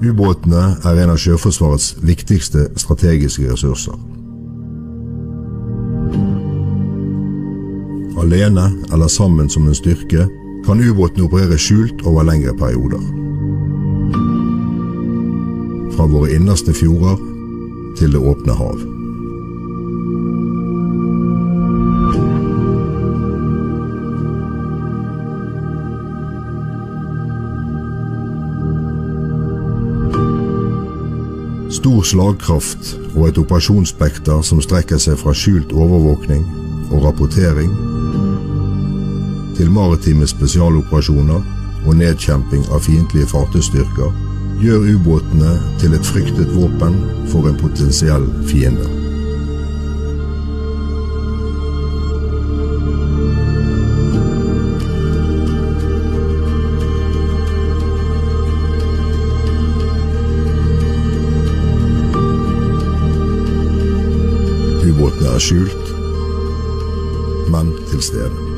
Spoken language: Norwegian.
Ubåtene er en av Sjøforsvarets viktigste strategiske ressurser. Alene eller sammen som en styrke kan ubåtene operere skjult over lengre perioder. Fra våre innerste fjorder til det åpne hav. Stor slagkraft og et operasjonsspekter som strekker seg fra skjult overvåkning og rapportering til maritime spesialoperasjoner og nedkjemping av fiendtlige fartøystyrker, gjør ubåtene til et fryktet våpen for en potensiell fiende. Ubåtene er skjult, men til stede.